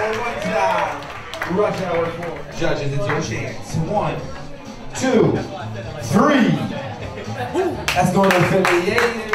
one time. Rush Hour 4. Judges, it's your chance. One, two, three. That's going to affiliated.